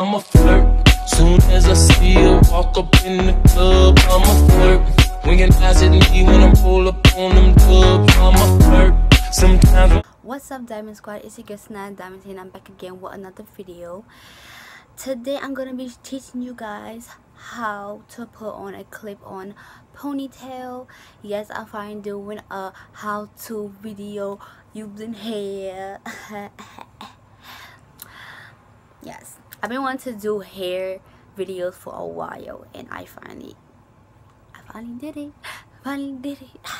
I'm a flirt. Soon as I see her walk up in the club, I'm a flirt. When eyes at me when I roll up on them dubs, I'm a flirt. Sometimes. What's up, Diamond Squad? It's your girl Sanaya Diamond and I'm back again with another video. Today, I'm gonna be teaching you guys how to put on a clip-on ponytail. Yes, I'm finally doing a how-to video using hair. yes i've been wanting to do hair videos for a while and i finally i finally did it. I finally did it.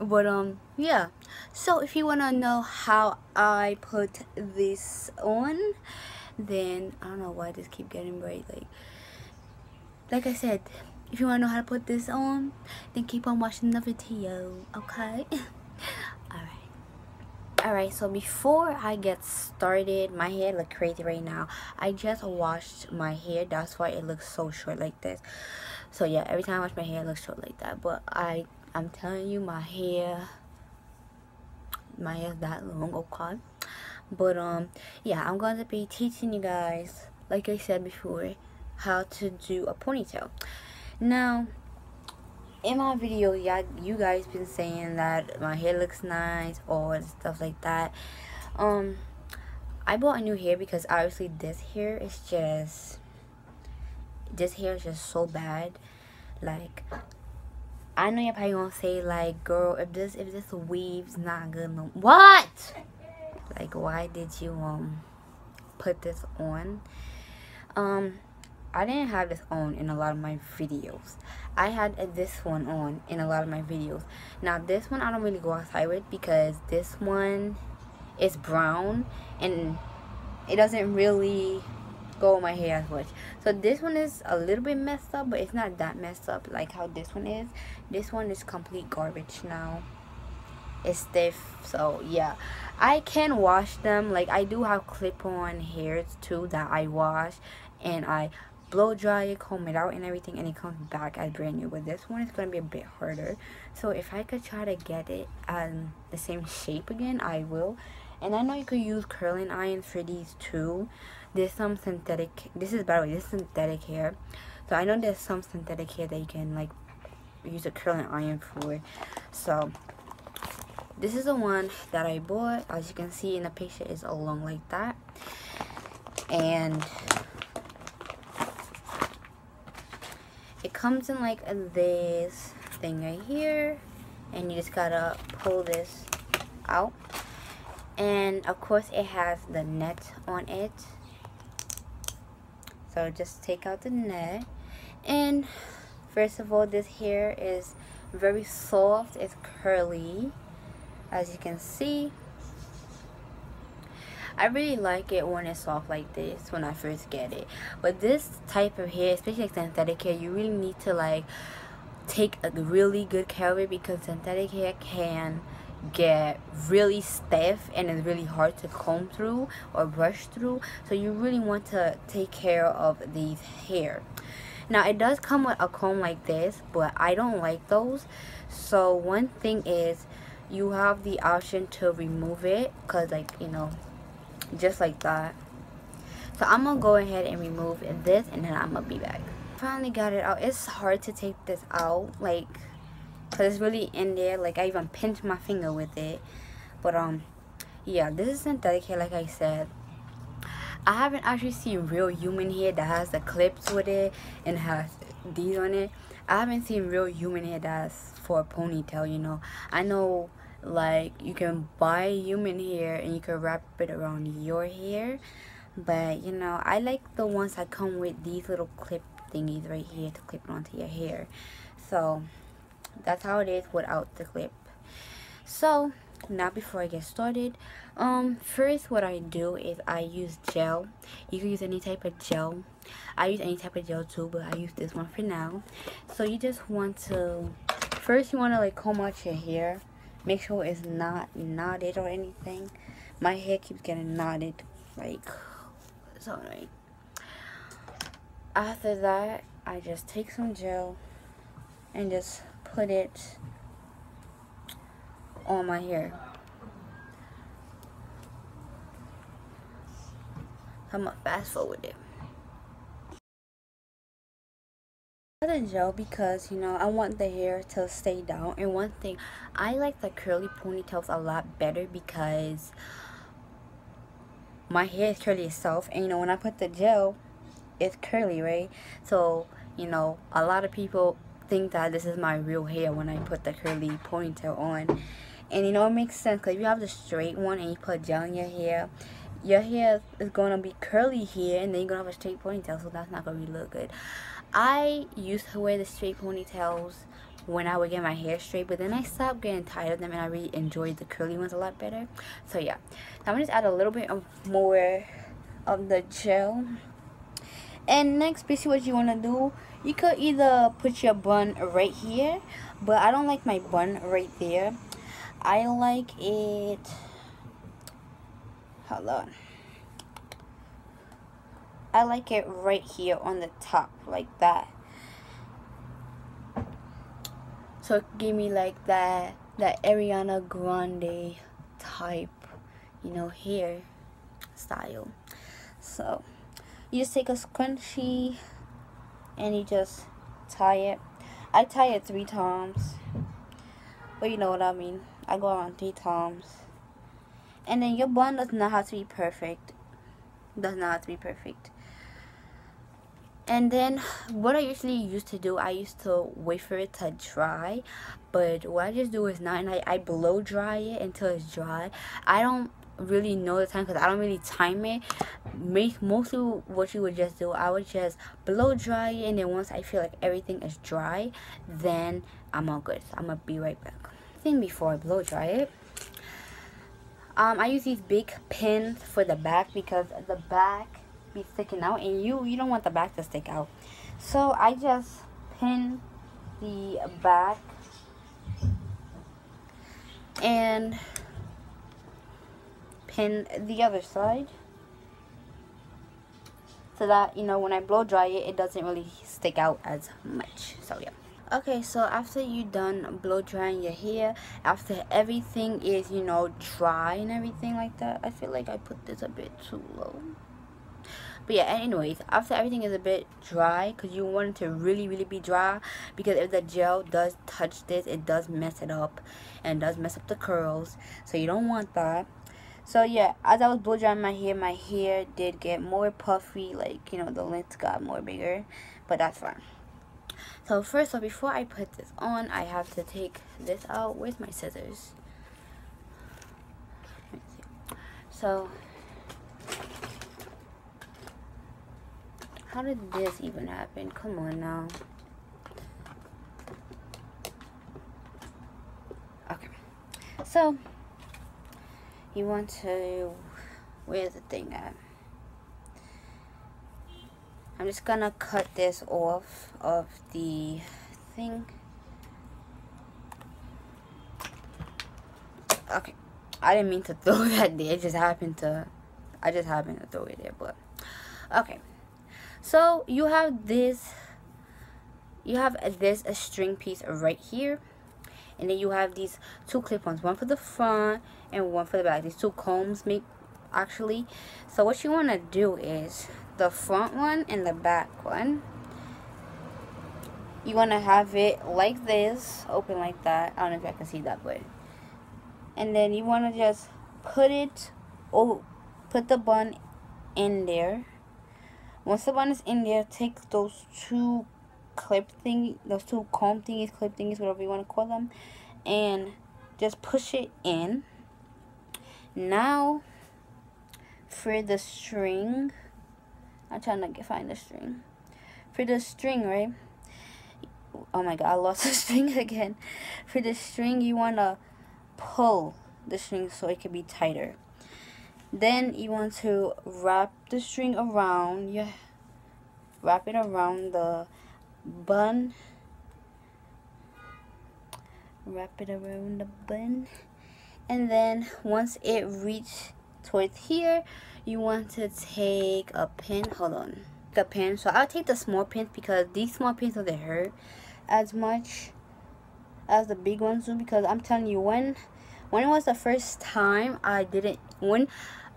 But um yeah. So if you want to know how i put this on then i don't know why this keep getting bright like like i said if you want to know how to put this on then keep on watching the video okay alright so before i get started my hair look crazy right now. I just washed my hair. That's why it looks so short like this. So yeah every time i wash my hair it looks short like that. But i i'm telling you my hair my hair is that long okay but um yeah i'm going to be teaching you guys like i said before how to do a ponytail. Now in my video yeah you guys been saying that my hair looks nice or stuff like that. Um i bought a new hair because obviously this hair is just this hair is just so bad. Like i know you're probably gonna say like girl if this if this weave's not good no what? Like why did you um put this on? Um I didn't have this on in a lot of my videos. I had this one on in a lot of my videos. Now this one I don't really go outside with because this one is brown and it doesn't really go on my hair as much. So this one is a little bit messed up but it's not that messed up like how this one is. This one is complete garbage now. It's stiff so yeah. I can wash them like I do have clip-on hairs too that I wash and I blow dry it comb it out and everything and it comes back as brand new. But this one is going to be a bit harder. So if i could try to get it um the same shape again i will. And i know you could use curling irons for these too. There's some synthetic this is by the way this is synthetic hair. So i know there's some synthetic hair that you can like use a curling iron for. So this is the one that i bought. As you can see in the picture is along like that. And it comes in like this thing right here and you just gotta pull this out. And of course it has the net on it. So just take out the net. And first of all this hair is very soft. It's curly as you can see I really like it when it's soft like this when I first get it. But this type of hair, especially synthetic hair, you really need to like take a really good care of it because synthetic hair can get really stiff and it's really hard to comb through or brush through. So you really want to take care of these hair. Now it does come with a comb like this but I don't like those. So one thing is you have the option to remove it because like you know just like that. So i'm gonna go ahead and remove this and then i'm gonna be back. Finally got it out. It's hard to take this out like because it's really in there. Like i even pinched my finger with it. But um yeah this is synthetic hair like i said. I haven't actually seen real human hair that has the clips with it and has these on it. I haven't seen real human hair that's for a ponytail you know. I know like you can buy human hair and you can wrap it around your hair. But you know i like the ones that come with these little clip thingies right here to clip onto your hair. So that's how it is without the clip. So now before i get started um first what i do is i use gel. You can use any type of gel. I use any type of gel too but i use this one for now. So you just want to first you want to like comb out your hair make sure it's not knotted or anything my hair keeps getting knotted like so annoying after that I just take some gel and just put it on my hair I'm gonna fast forward it. The gel because you know I want the hair to stay down. And one thing I like the curly ponytails a lot better because my hair is curly itself. And you know when I put the gel it's curly right? So you know a lot of people think that this is my real hair when I put the curly ponytail on. And you know it makes sense because if you have the straight one and you put gel in your hair your hair is going to be curly here and then you're going to have a straight ponytail so that's not going to really look good I used to wear the straight ponytails when I would get my hair straight but then I stopped getting tired of them and I really enjoyed the curly ones a lot better. So yeah. I'm gonna just add a little bit of more of the gel. And next basically what you want to do you could either put your bun right here but I don't like my bun right there. I like it hold on I like it right here on the top like that. So give me like that that Ariana Grande type you know hair style. So you just take a scrunchie and you just tie it. I tie it three times but you know what I mean. I go around three times. And then your bun does not have to be perfect. Does not have to be perfect and then what I usually used to do I used to wait for it to dry. But what I just do is not I, I blow dry it until it's dry. I don't really know the time because I don't really time it. Make mostly what you would just do I would just blow dry it and then once I feel like everything is dry then I'm all good. So I'm gonna be right back. Thing before I blow dry it um, I use these big pins for the back because the back be sticking out and you you don't want the back to stick out. So I just pin the back and pin the other side so that you know when I blow dry it it doesn't really stick out as much. So yeah. Okay so after you done blow drying your hair after everything is you know dry and everything like that I feel like I put this a bit too low but yeah anyways after everything is a bit dry because you want it to really really be dry because if the gel does touch this it does mess it up and does mess up the curls so you don't want that. So yeah as i was blow drying my hair my hair did get more puffy like you know the length got more bigger but that's fine. So first so before i put this on i have to take this out with my scissors. So How did this even happen? Come on now. Okay. So, you want to... Where's the thing at? I'm just gonna cut this off of the thing. Okay. I didn't mean to throw that there. It just happened to... I just happened to throw it there, but... Okay so you have this you have this a string piece right here. And then you have these two clip-ons one for the front and one for the back. These two combs make actually. So what you want to do is the front one and the back one. You want to have it like this open like that. I don't know if I can see that but. And then you want to just put it oh put the bun in there once the bun is in there, take those two clip thing, those two comb thingies, clip thingies, whatever you want to call them, and just push it in. Now, for the string, I'm trying to find the string. For the string, right? Oh my god, I lost the string again. For the string, you want to pull the string so it can be tighter then you want to wrap the string around you wrap it around the bun. Wrap it around the bun. And then once it reach towards here you want to take a pin. Hold on. The pin. So i'll take the small pins because these small pins don't hurt as much as the big ones do because i'm telling you when when it was the first time i didn't when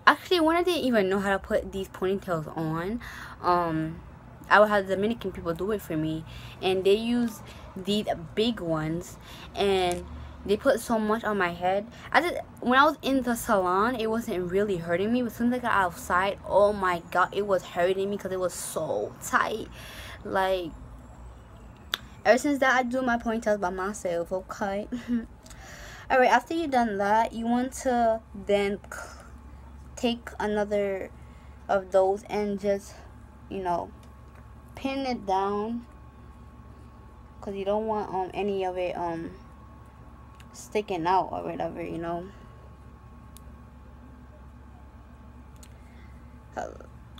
actually when I didn't even know how to put these ponytails on um I would have Dominican people do it for me. And they use these big ones and they put so much on my head. I did when I was in the salon it wasn't really hurting me but as I got outside oh my god it was hurting me because it was so tight. Like ever since that I do my ponytails by myself okay alright after you've done that you want to then take another of those and just you know pin it down. Because you don't want um any of it um sticking out or whatever you know?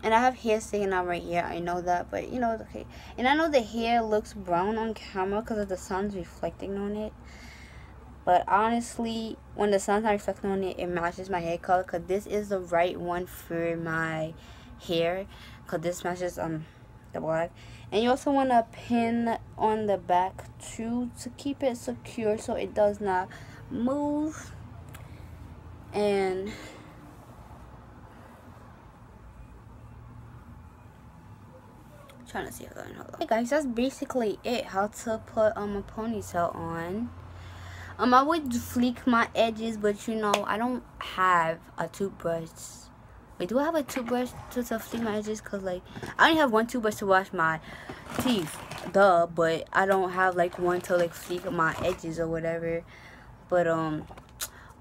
And I have hair sticking out right here I know that but you know it's okay. And I know the hair looks brown on camera because of the sun's reflecting on it but honestly when the sun's not reflecting on it it matches my hair color because this is the right one for my hair because this matches um the black and you also want to pin on the back too to keep it secure so it does not move and trying to see how hold on. Hey guys, that's basically it. How to put um a ponytail on. Um, I would fleek my edges, but you know, I don't have a toothbrush Wait, do I have a toothbrush to, to fleek my edges? Because, like, I only have one toothbrush to wash my teeth. Duh. But I don't have, like, one to, like, fleek my edges or whatever. But, um,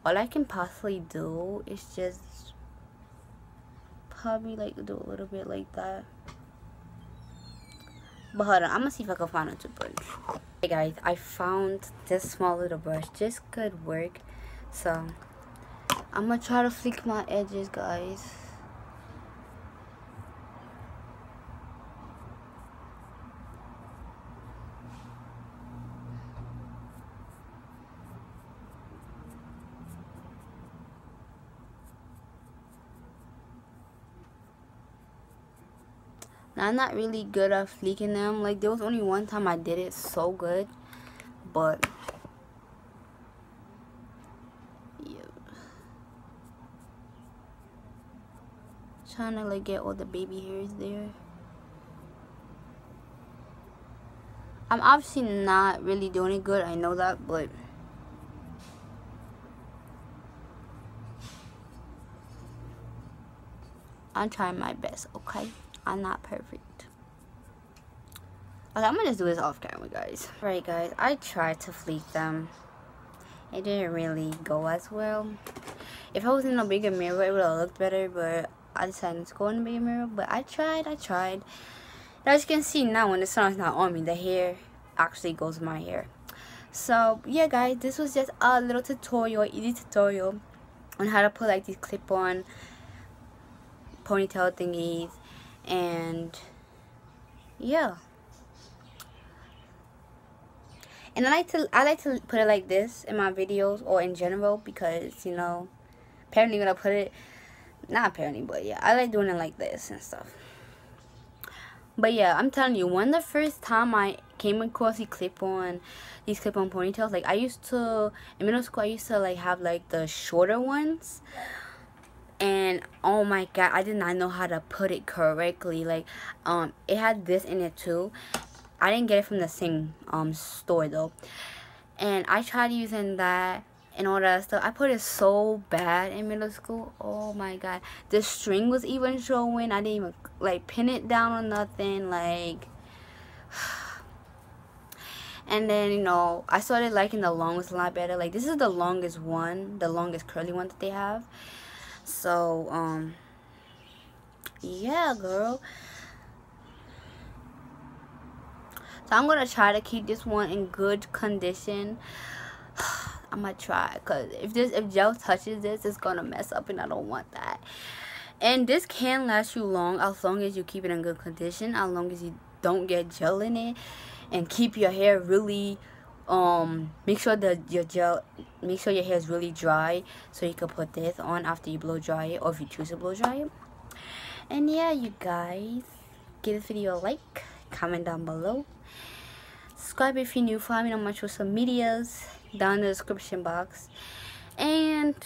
all I can possibly do is just probably, like, do a little bit like that. But hold on, I'm gonna see if I can find a toothbrush. Hey guys, I found this small little brush. This could work. So, I'm gonna try to flick my edges, guys. I'm not really good at fleeking them. Like, there was only one time I did it so good. But, yeah. Trying to, like, get all the baby hairs there. I'm obviously not really doing it good. I know that, but... I'm trying my best, okay? I'm not perfect. Okay, I'm gonna just do this off camera, guys. Right, guys, I tried to fleek them. It didn't really go as well. If I was in a bigger mirror, it would have looked better, but I decided to go in a bigger mirror. But I tried, I tried. And as you can see now, when the sun is not on me, the hair actually goes in my hair. So, yeah, guys, this was just a little tutorial, easy tutorial on how to put like these clip-on ponytail thingies and yeah. And I like to I like to put it like this in my videos or in general because you know apparently when I put it not apparently but yeah I like doing it like this and stuff. But yeah I'm telling you when the first time I came across these clip-on these clip-on ponytails like I used to in middle school I used to like have like the shorter ones and oh my god i did not know how to put it correctly like um it had this in it too. I didn't get it from the same um store though. And i tried using that and all that stuff. I put it so bad in middle school. Oh my god. The string was even showing. I didn't even like pin it down or nothing like and then you know i started liking the longest a lot better. Like this is the longest one the longest curly one that they have so, um, yeah, girl. So I'm gonna try to keep this one in good condition. I'm gonna try, cause if this if gel touches this, it's gonna mess up, and I don't want that. And this can last you long, as long as you keep it in good condition, as long as you don't get gel in it, and keep your hair really um make sure that your gel make sure your hair is really dry so you can put this on after you blow dry it or if you choose to blow dry it. And yeah you guys give this video a like comment down below. Subscribe if you're new follow me on my social medias down in the description box. And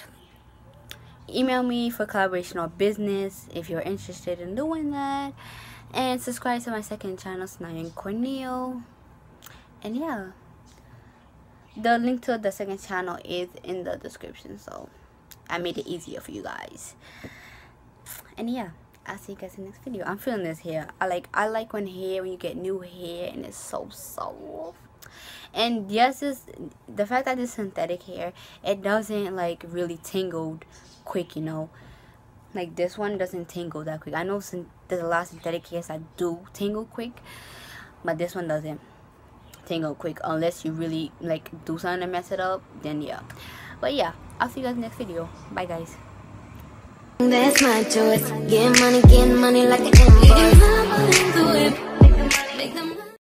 email me for collaboration or business if you're interested in doing that. And subscribe to my second channel Sanaya and Kornil and yeah the link to the second channel is in the description so I made it easier for you guys. And yeah I'll see you guys in the next video. I'm feeling this hair. I like I like when hair when you get new hair and it's so soft. And yes is the fact that it's synthetic hair it doesn't like really tingle quick you know? Like this one doesn't tingle that quick. I know there's a lot of synthetic hairs that do tingle quick but this one doesn't tingle quick unless you really like do something to mess it up then yeah but yeah I'll see you guys next video bye guys that's my choice. Get money, get money like.